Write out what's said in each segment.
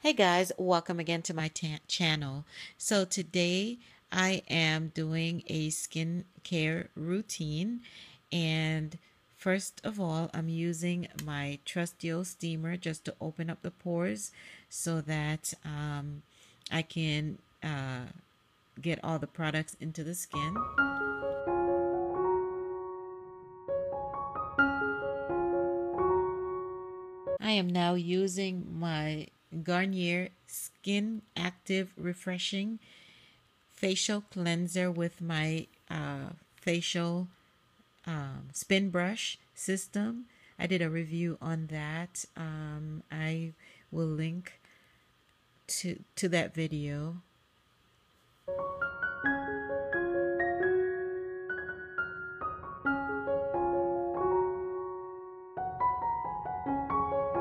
Hey guys, welcome again to my channel. So today I am doing a skincare routine and first of all I'm using my Trustio steamer just to open up the pores so that um, I can uh, get all the products into the skin. I am now using my Garnier Skin Active Refreshing Facial Cleanser with my uh, facial um, spin brush system. I did a review on that. Um, I will link to to that video.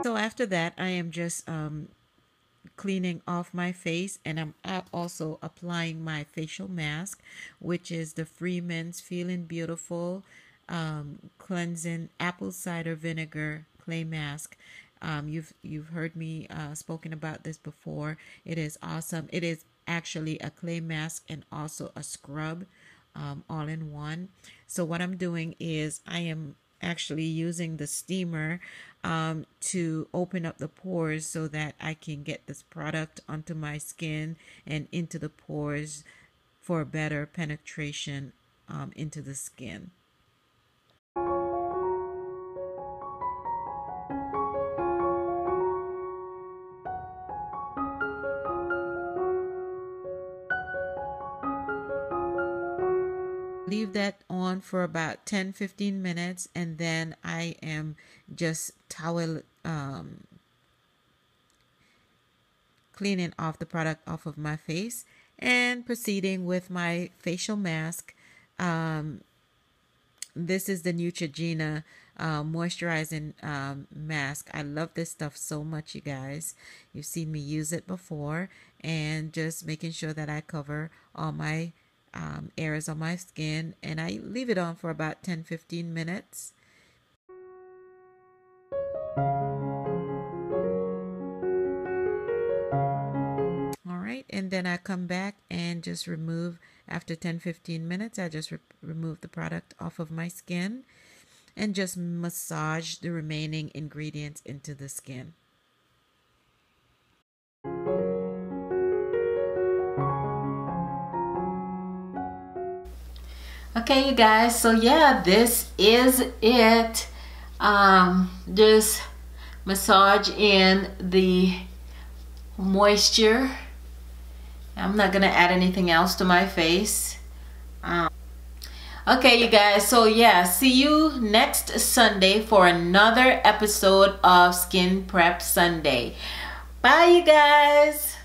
So after that, I am just um, cleaning off my face and I'm also applying my facial mask which is the Freeman's Feeling Beautiful um, cleansing apple cider vinegar clay mask. Um, you've you've heard me uh, spoken about this before. It is awesome. It is actually a clay mask and also a scrub um, all in one. So what I'm doing is I am actually using the steamer um, to open up the pores so that I can get this product onto my skin and into the pores for better penetration um, into the skin. Leave that on for about 10 15 minutes and then I am just towel um, cleaning off the product off of my face and proceeding with my facial mask um, this is the Neutrogena uh, moisturizing um, mask. I love this stuff so much, you guys. You've seen me use it before, and just making sure that I cover all my um, areas on my skin and I leave it on for about 10 15 minutes. All right, and then I come back and just remove after 10 15 minutes. I just re remove the product off of my skin and just massage the remaining ingredients into the skin. Okay you guys so yeah this is it. Um just massage in the moisture. I'm not gonna add anything else to my face. Um, okay you guys so yeah see you next Sunday for another episode of skin prep Sunday. Bye you guys